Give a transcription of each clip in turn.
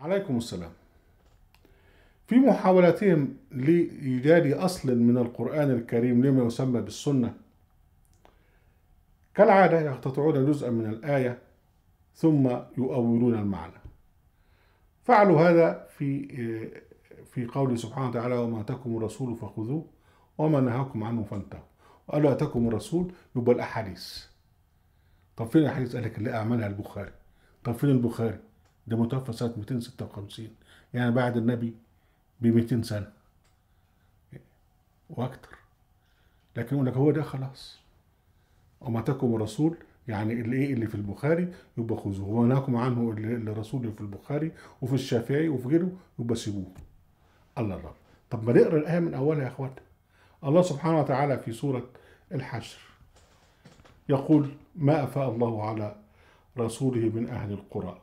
عليكم السلام. في محاولتهم لإيجاد أصل من القرآن الكريم لما يسمى بالسنة. كالعادة يقتطعون جزءا من الآية ثم يؤولون المعنى. فعلوا هذا في في قوله سبحانه وتعالى وما أتاكم الرسول فخذوه وما نهاكم عنه فانتهوا. وقالوا أتاكم الرسول؟ يبقى الأحاديث طب فين الأحاديث؟ قال لك اللي أعملها البخاري. طب فين البخاري؟ ده متوفى سنة 256 يعني بعد النبي ب 200 سنة. وأكتر. لكن يقول لك هو ده خلاص. وما تكم الرسول يعني اللي إيه اللي في البخاري يبقى خذوه وما نهاكم عنه اللي الرسول اللي في البخاري وفي الشافعي وفي غيره يبقى سيبوه الله الله طب ما نقرأ الآية من أولها يا اخوات الله سبحانه وتعالى في سورة الحشر يقول ما أفاء الله على رسوله من أهل القرى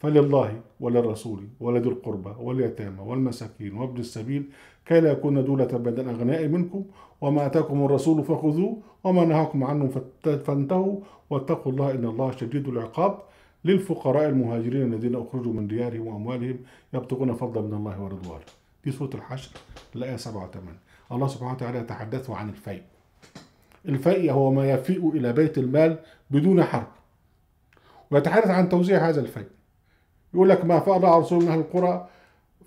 فلله وللرسول ولذي القربى واليتامى والمساكين وابن السبيل كي لا يكون دولة بين الأغنياء منكم وما أتاكم الرسول فخذوه وما نهاكم عنه فانتهوا واتقوا الله إن الله شديد العقاب للفقراء المهاجرين الذين أخرجوا من ديارهم وأموالهم يبتغون فضلا من الله ورضوانه دي سورة الحشر الآية 7 و 8 الله سبحانه وتعالى يتحدث عن الفيء. الفيء هو ما يفيء إلى بيت المال بدون حرب. ويتحدث عن توزيع هذا الفيء. يقول لك ما فاض على رسول من أهل القرى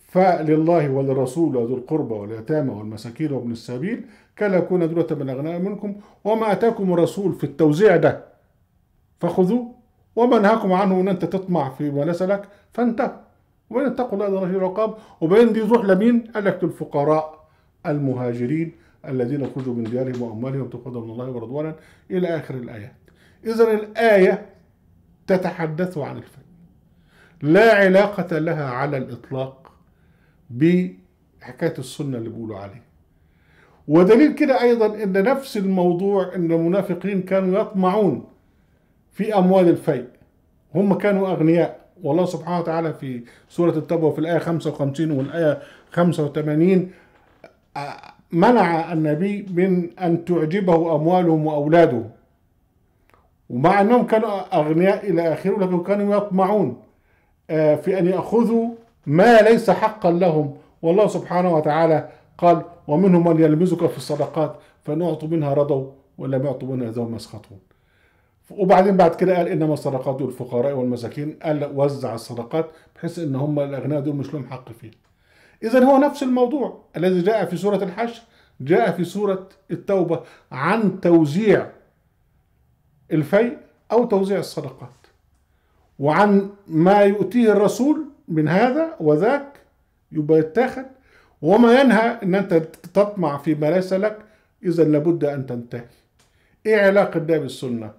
فلله وللرسول وذو القربى واليتامى والمساكين وابن السبيل كلا يكون دولة من الاغنياء منكم وما أتاكم الرسول في التوزيع ده فخذوه وما نهاكم عنه إن أنت تطمع في ما ليس لك فانتهوا وبين اتقوا الله رجل العقاب وبين دي روح لمين؟ قال لك الفقراء المهاجرين الذين خرجوا من ديارهم وأموالهم تقدم من الله ورضوانا إلى آخر الآيات. اذا الآية تتحدث عن الفقر. لا علاقة لها على الإطلاق بحكاية السنة اللي بيقولوا عليه ودليل كده أيضا أن نفس الموضوع أن المنافقين كانوا يطمعون في أموال الفيء. هم كانوا أغنياء. والله سبحانه وتعالى في سورة التوبة في الآية 55 والآية 85 منع النبي من أن تعجبه أموالهم وأولاده. ومع أنهم كانوا أغنياء إلى آخره لكن كانوا يطمعون. في أن يأخذوا ما ليس حقا لهم. والله سبحانه وتعالى قال ومنهم من يلمزك في الصدقات فإن أعطوا منها رضوا ولم يعطوا منها إذا هم يسخطون وبعدين بعد كده قال إنما الصدقات للفقراء والمساكين. قال وزع الصدقات بحيث إن هم الأغنياء دول مش لهم حق فيه إذا هو نفس الموضوع الذي جاء في سورة الحشر جاء في سورة التوبة عن توزيع الفيء أو توزيع الصدقات. وعن ما يؤتيه الرسول من هذا وذاك يبقى يتاخد. وما ينهى إن أنت تطمع فيما ليس لك اذا لابد أن تنتهي. إيه علاقة ده بالسنه